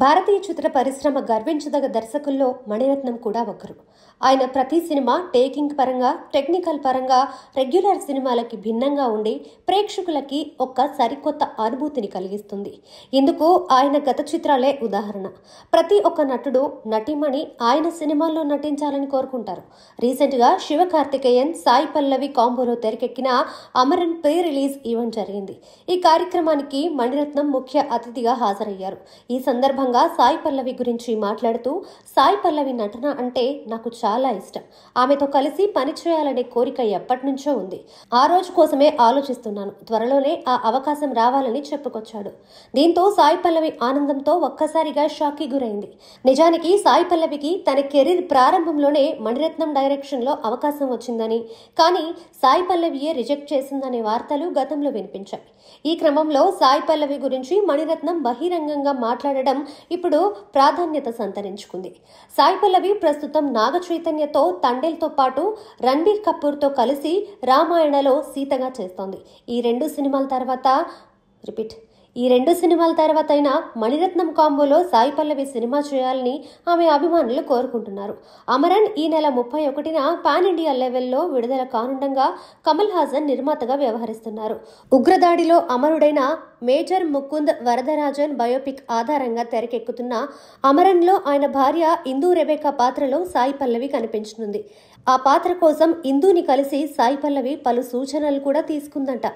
భారతీయ చిత్ర పరిశ్రమ గర్వించదగ దర్శకుల్లో మణిరత్నం కూడా ఒకరు. ఆయన ప్రతి సినిమా టేకింగ్ పరంగా టెక్నికల్ పరంగా రెగ్యులర్ సినిమాలకి భిన్నంగా ఉండి ప్రేక్షకులకి ఒక సరికొత్త అనుభూతిని కలిగిస్తుంది. ఇందుకు ఆయన గత చిత్రాలే ఉదాహరణ. ప్రతి ఒక్క నటుడు నటిమణి ఆయన సినిమాల్లో నటించాలని కోరుకుంటారు. రీసెంట్గా శివకార్తికేయన్ సాయి పల్లవి కాంబోలో తెరకెక్కిన అమరన్ ప్రీ రిలీజ్ ఈవెంట్ జరిగింది. ఈ కార్యక్రమానికి మణిరత్నం ముఖ్య అతిథిగా హాజరయ్యారు. ఈ సందర్భంగా సాయి పల్లవి గురించి మాట్లాడుతూ సాయి పల్లవి నటన అంటే నాకు చాలా ఇష్టం. ఆమెతో కలిసి పనిచేయాలనే కోరిక ఎప్పటి నుంచో ఉంది. ఆ రోజు కోసమే ఆలోచిస్తున్నాను. త్వరలోనే ఆ అవకాశం రావాలని చెప్పుకొచ్చాడు. దీంతో సాయి పల్లవి ఆనందంతో ఒక్కసారిగా షాక్కి గురైంది. నిజానికి సాయి పల్లవికి తన కెరీర్ ప్రారంభంలోనే మణిరత్నం డైరెక్షన్లో అవకాశం వచ్చిందని కానీ సాయి పల్లవియే రిజెక్ట్ చేసిందనే వార్తలు గతంలో వినిపించాయి. ఈ క్రమంలో సాయి పల్లవి గురించి మణిరత్నం బహిరంగంగా మాట్లాడడం ఇప్పుడు ప్రాధాన్యత సంతరించుకుంది. సాయి పల్లవి ప్రస్తుతం నాగ చైతన్యతో తండేల్తో పాటు రణబీర్ కపూర్తో కలిసి రామాయణలో సీతగా చేస్తోంది. ఈ రెండు సినిమాల తర్వాత రిపీట్. ఈ రెండు సినిమాల తర్వాత అయినా మణిరత్నం కాంబోలో సాయి పల్లవి సినిమా చేయాలని ఆమె అభిమానులు కోరుకుంటున్నారు. అమరన్ ఈ నెల ముప్పై ఒకటిన పాన్ ఇండియా లెవెల్లో విడుదల కానుండగా కమల్ హాసన్ నిర్మాతగా వ్యవహరిస్తున్నారు. ఉగ్రదాడిలో అమరుడైన మేజర్ ముకుంద్ వరదరాజన్ బయోపిక్ ఆధారంగా తెరకెక్కుతున్న అమరన్లో ఆయన భార్య ఇందూ రెబేకా పాత్రలో సాయి పల్లవి కనిపించనుంది. ఆ పాత్ర కోసం ఇందూని కలిసి సాయి పల్లవి పలు సూచనలు కూడా తీసుకుందంట.